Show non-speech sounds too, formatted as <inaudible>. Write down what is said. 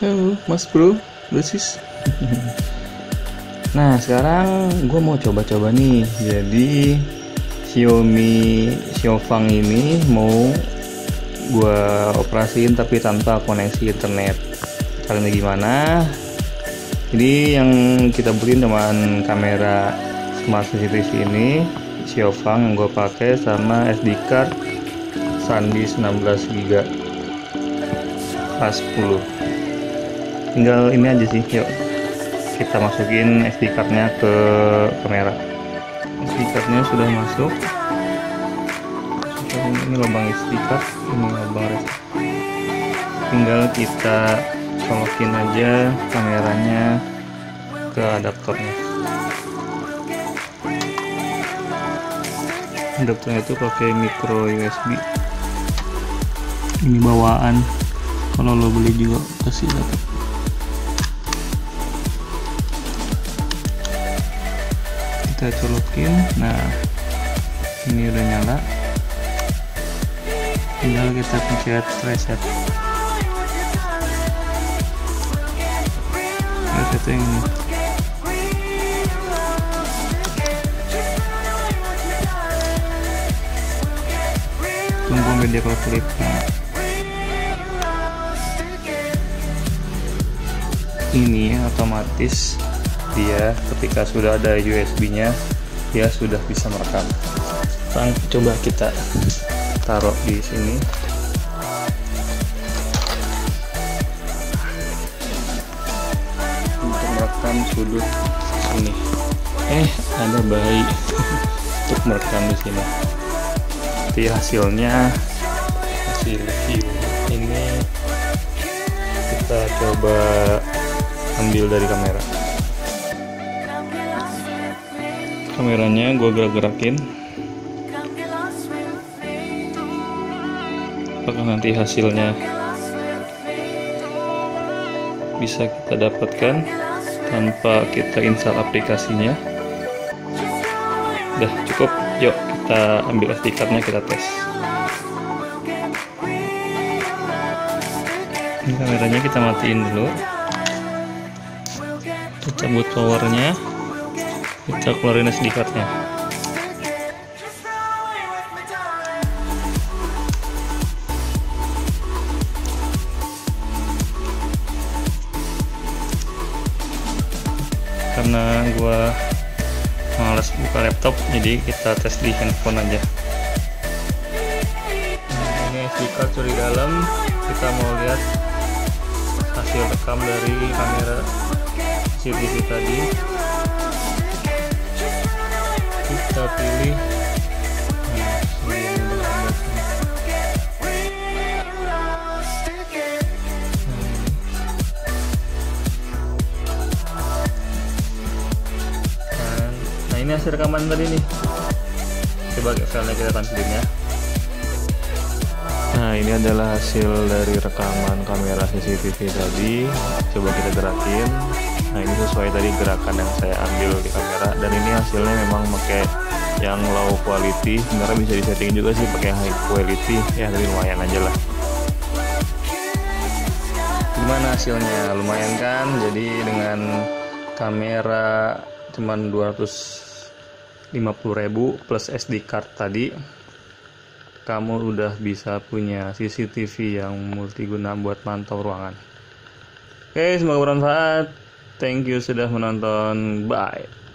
Halo, Mas Bro, Dosis. <laughs> nah, sekarang gue mau coba-coba nih. Jadi Xiaomi Xiaofang ini mau gue operasiin tapi tanpa koneksi internet. Caranya gimana? Jadi yang kita beliin cuman kamera smart CCTV ini Xiaofang yang gue pakai sama SD card SanDisk 16 GB kelas 10 tinggal ini aja sih yuk. Kita masukin SD cardnya ke kamera. SD cardnya sudah masuk. Ini lubang SD card ini lubang res tinggal kita colokin aja kameranya ke adaptornya adaptornya itu pakai micro USB ini bawaan. Kalau lo beli juga pasti dapat kita colokin. Nah ini udah nyala. Tinggal kita pencet reset. Reset yang ini media klip nah ini otomatis dia ketika sudah ada USB nya dia sudah bisa merekam. Sekarang coba kita taruh di sini. Untuk merekam sudut ini eh ada bayi. <laughs> Untuk merekam di sini jadi hasilnya hasil view ini kita coba ambil dari kamera. Kameranya gue gerak-gerakin. Apakah nanti hasilnya bisa kita dapatkan tanpa kita install aplikasinya? Udah cukup yuk kita ambil SD cardnya kita tes. Ini kameranya kita matiin dulu. Kita cabut powernya. Kita keluarin SD cardnya. Karena gua males buka laptop jadi kita tes di handphone aja. Nah, ini SD card di dalam kita mau lihat hasil rekam dari kamera CCTV tadi. Kita pilih hasil rekaman tadi nih. Coba filenya kita tampilin ya. Nah ini adalah hasil dari rekaman kamera CCTV tadi. Coba kita gerakin. Nah ini sesuai tadi gerakan yang saya ambil di kamera. Dan ini hasilnya memang pakai yang low quality. Sebenarnya bisa disetting juga sih pakai high quality. Ya tapi lumayan aja lah. Gimana hasilnya? Lumayan kan? Jadi dengan kamera cuman 250.000 plus SD card tadi kamu udah bisa punya CCTV yang multiguna buat mantau ruangan. Oke, semoga bermanfaat. Thank you sudah menonton. Bye.